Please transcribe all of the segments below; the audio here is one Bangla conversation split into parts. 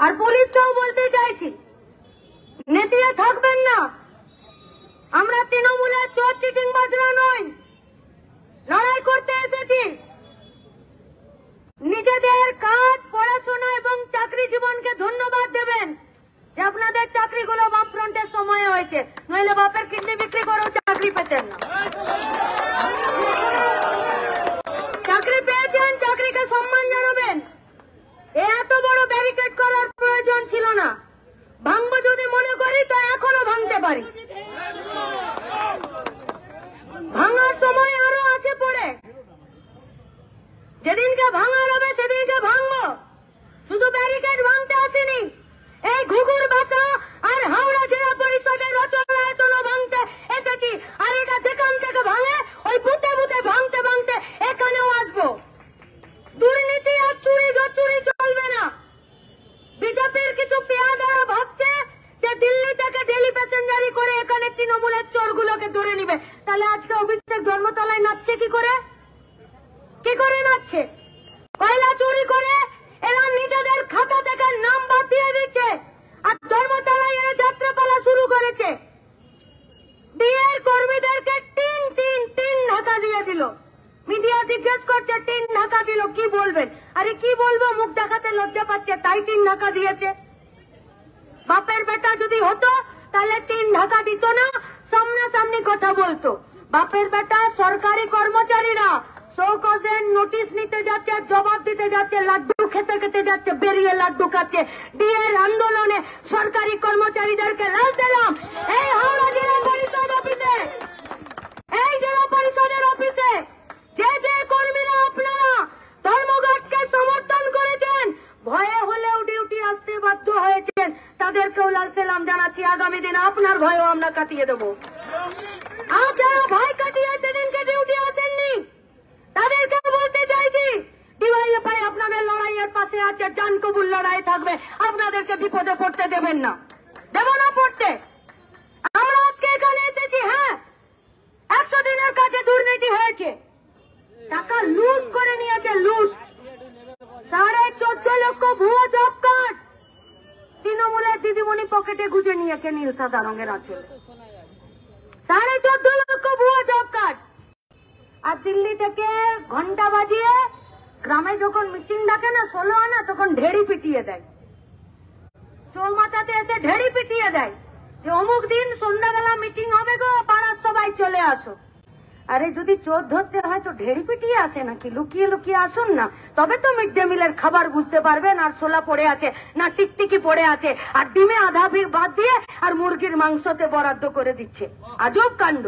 আর পুলিশকেও বলতে চাইছি, নেতিয়ে থাকবেন না। আমরা তৃণমূলের চোর চিটিং বাজরা নই। লড়াই করতে এসেছি। নিজেদের কাজ, পড়াশোনা এবং চাকরি জীবনকে ধন্যবাদ দেবেন যে আপনাদের চাকরিগুলো বাম ফ্রন্টের সময় হয়েছে। নইলে বাপের কিডনি বিক্রি করেও চাকরি পেতেন না চাকরি পেয়েছেন চাকরিকে সম্মান জানাবেন এ এত বড় ব্যারিকেড করার প্রয়োজন ছিল না ভাঙবো যদি মনে করি তা এখনও ভাঙতে পারি ভাঙার সময় আরও আছে পড়ে যেদিনকে ভাঙার হবে সেদিনকে ভাঙবো শুধু ব্যারিকেড ভাঙতে আসেনি। এই ঘুঘুর ভাষা আর হাওড়া জেলা পরিষদের রচনায়তন ভাঙতে এসেছি। আর এটা যেখান থেকে ভাঙে, ওই বুতে বুতে ভাঙতে ভাঙতে এখানেও আসব। দুর্নীতি আর চুরি চুরি চলবে না। বিজেপির কিছু পেয়াদারা ভাবছে যে দিল্লি থেকে ডেলি প্যাসেঞ্জারি করে এখানে তৃণমূলের চোরগুলোকে ধরে নিবে। তাহলে আজকে অভিষেক ধর্মতলায় নাচছে কি করে? কি করে নাচছে? কয়লা চুরি করে এরা নিজেদের খাতা থেকে নাম বাদ দিয়ে দিচ্ছে আর ধর্মতলায় এরা যাত্রাপালা শুরু করেছে। বিয়ের কর্মীদেরকে তিন তিন তিন ঢাকা দিয়ে দিল। মিডিয়া জিজ্ঞেস করছে, তিন ঢাকা দিল, কি বলবেন? আরে কি বলব, মুখ দেখাতে লজ্জা পাচ্ছে, তাই তিন ঢাকা দিয়েছে। বাপের বেটা যদি হতো, তাহলে তিন ঢাকা দিত না, সামনাসামনি কথা বলতো। বাপের বেটা সরকারি কর্মচারীরা শোকজের নোটিশ নিতে যাচ্ছে, জবাব দিতে যাচ্ছে, লাড্ডু খেতে খেতে যাচ্ছে, বেরিয়ে লাড্ডু খাচ্ছে। ডিএর আন্দোলনে সরকারি কর্মচারীদেরকে যে যে কর্মীরা আপনারা ধর্মঘটকে সমর্থন করেছেন, ভয়ে হলেও ডিউটি আসতে বাধ্য হয়েছেন, তাদেরকেও লাল জানাচ্ছি। আগামী দিন আপনার ভয়ও আমরা কাটিয়ে দেবো। আর যারা ভয় কাটিয়ে সেদিনকে ডিউটি আসেননি তাদেরকে বলতে চাইছি ডিওয়াইএফআই আপনাদের লড়াইয়ের পাশে আছে জান কবুল লড়াই থাকবে, আপনাদেরকে বিপদে পড়তে দেবেন না। দেব না পড়তে। আমরা আজকে এখানে এসেছি হ্যাঁ? একশো দিনের কাছে দুর্নীতি হয়েছে। টাকা লুট করে নিয়েছে, লুট। সাড়ে চোদ্দ লক্ষ ভুয়ো জব কার্ড। তৃণমূলের দিদিমণি পকেটে গুজে নিয়েছে নীল, সাদা রঙের আঁচলে। সাড়ে চোদ্দ লক্ষ ভুয়ো জব কার্ড। আর দিল্লি থেকে ঘণ্টা বাজিয়ে গ্রামে যখন মিটিং ডাকে না, ষোলো আনা, তখন ঢেড়ি পিটিয়ে দেয়। চৌমাথাতে এসে ঢেড়ি পিটিয়ে দেয় যে, অমুক দিন সন্ধ্যাবেলা মিটিং হবে গো, পাড়ার সবাই চলে আসো। আরে, যদি চোর ধরতে হয় তো ঢেড়ি পিটিয়ে আসে নাকি? লুকিয়ে লুকিয়ে আসুন না। তবে তো মিড ডে মিলের খাবার বুঝতে পারবেন, আর ছোলা পড়ে আছে, না টিকটিকি পড়ে আছে, আর ডিমে আধা বাদ দিয়ে, আর মুরগির মাংসতে বরাদ্দ করে দিচ্ছে। আজব কাণ্ড।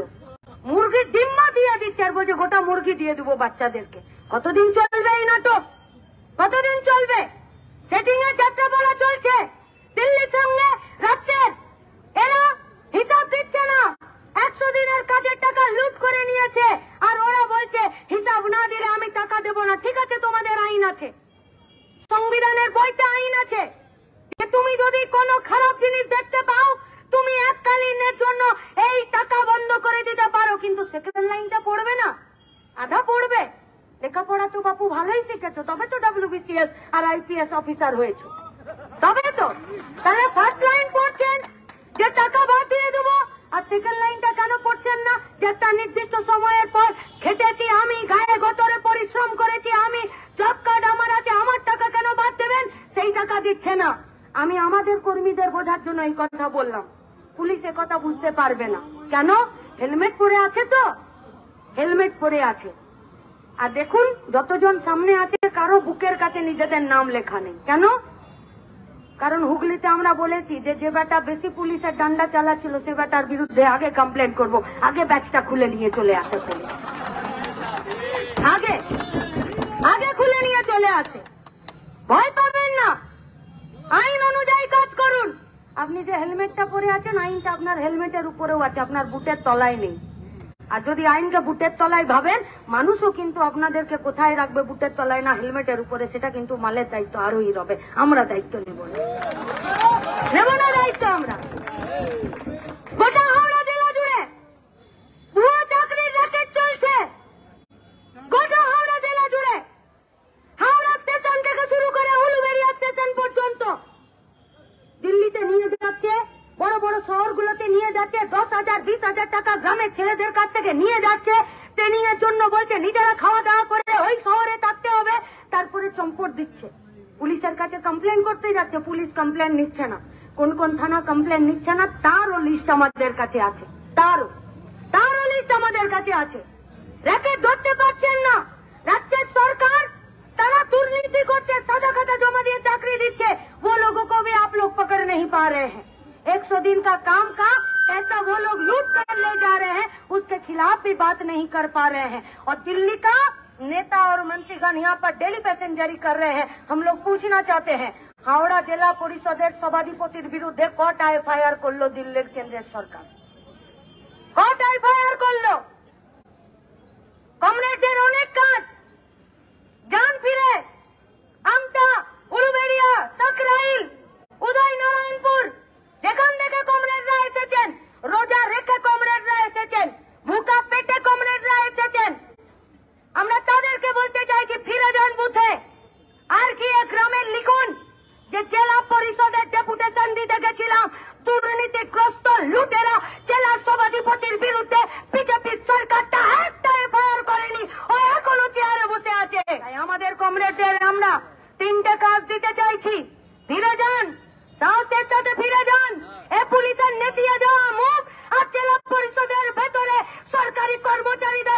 মুরগির ডিম্মা দিয়ে দিচ্ছে, আর বলছে, গোটা মুরগি দিয়ে দেবো বাচ্চাদেরকে। কতদিন চলবে এই নাটক? কতদিন চলবে? সেটিং এ যাত্রা বলা চলছে। দিল্লির সঙ্গে রাজ্যের। এরা হিসাব দিচ্ছে না। একশো দিনের কাজের টাকা লুট করে নিয়েছে। আর ওরা বলছে, হিসাব না দিলে আমি টাকা দেব না। ঠিক আছে, তোমাদের আইন আছে। সংবিধানের বইতে আইন আছে যে তুমি যদি কোনো খারাপ জিনিস দেখতে পাও, তুমি এককালীনের জন্য এই টাকা বন্ধ করে দিতে পারো। কিন্তু সেকেন্ড লাইনটা পড়বে না। আধা পড়বে। লেখাপড়া তো বাপু ভালোই শিখেছো, তবে তো ডব্লিউবিসিএস আর আইপিএস অফিসার হয়েছো। তবে তো তাহলে ফার্স্ট লাইন পড়ছেন, যে টাকা বাদ দিয়ে দেবো, আর সেকেন্ড লাইনটা কেন পড়ছেন না? যে একটা নির্দিষ্ট সময়ের পর খেটেছি আমি, গায়ে গতরে পরিশ্রম করেছি আমি জব কার্ড আমার আছে, আমার টাকা কেন বাদ দেবেন? সেই টাকা দিচ্ছে না। আমি আমাদের কর্মীদের বোঝার জন্য এই কথা বললাম। পুলিশ কথা বুঝতে পারবে না। কেন? হেলমেট পরে আছে তো? হেলমেট পরে আছে। আর দেখুন, যতজন সামনে আছে, কারও বুকের কাছে নিজেদের নাম লেখা নেই। কেন? কারণ হুগলিতে আমরা বলেছি যে যে বেটা বেশি পুলিশের ডান্ডা চালাচ্ছিল, সে বেটার বিরুদ্ধে আগে কমপ্লেন করব, আগে ব্যাচটা খুলে নিয়ে চলে আসে আগে আগে খুলে নিয়ে চলে আসে। ভয় পাবেন না। আইন অনুযায়ী কাজ করুন। আপনি যে হেলমেটটা পরে আছেন, আইনটা আপনার হেলমেটের উপরেও আছে, আপনার বুটের তলায় নেই। আর যদি আইনকে বুটের তলায় ভাবেন, মানুষও কিন্তু আপনাদেরকে কোথায় রাখবে বুটের তলায় না হেলমেটের উপরে, সেটা কিন্তু মালের দায়িত্ব আরোই রবে। আমরা দায়িত্ব নেব না। নেব না দায়িত্ব আমরা। গোটা হাওড়া জেলা জুড়ে ভুয়ো চাকরির র্যাকেট চলছে গোটা হাওড়া জেলা জুড়ে হাওড়া স্টেশন থেকে শুরু করে উলুবেড়িয়া স্টেশন পর্যন্ত যাচ্ছে দশ হাজার বিশ হাজার টাকা গ্রামের ছেলেদের কাছ থেকে নিয়ে যাচ্ছে ট্রেনিং এর জন্য বলছে নিজেরা খাওয়া দাওয়া করে ওই শহরে থাকতে হবে তারপরে চম্পট দিচ্ছে পুলিশের কাছে কমপ্লেন করতে যাচ্ছে পুলিশ কমপ্লেন নিচ্ছে না কোন কোন থানা কমপ্লেন নিচ্ছে না তারও লিস্ট আমাদের কাছে আছে তারও তারও লিস্ট আমাদের কাছে আছে রেকে ধরতে পারছেন না রাজ্যের সরকার তারা दुर्नीति করছে সাদা খাতা জমা দিয়ে চাকরি দিচ্ছে वो लोगों को भी आप लोग पकड़ नहीं पा रहे हैं एक सौ दिन का काम का पैसा वो लोग लूट कर ले जा रहे हैं उसके खिलाफ भी बात नहीं कर पा रहे हैं और दिल्ली का नेता और मंत्रीगण यहाँ पर डेली पैसेंजरी कर रहे हैं हम लोग पूछना चाहते हैं হাওড়া জেলা পরিষদের সভাধিপতির বিরুদ্ধে কটা এফআইআর করলো দিল্লির কেন্দ্রের সরকার কটা এফআইআর করলো কমরেডদের অনেক কাজ যান ফিরে আমতা গেছিলাম দুর্নীতিগ্রস্ত লুটেরা জেলা সভাধিপতির বিরুদ্ধে বিজেপি সরকারটা একটা এফআইআর করেনি। ও এখনও চেয়ারে বসে আছে। তাই আমাদের কমরেডদের আমরা তিনটে কাজ দিতে চাইছি। ফিরে যান। সাহসের সাথে ফিরে যান। এ পুলিশের নেতিয়ে যাওয়া মুখ আর জেলা পরিষদের ভেতরে সরকারি কর্মচারীদের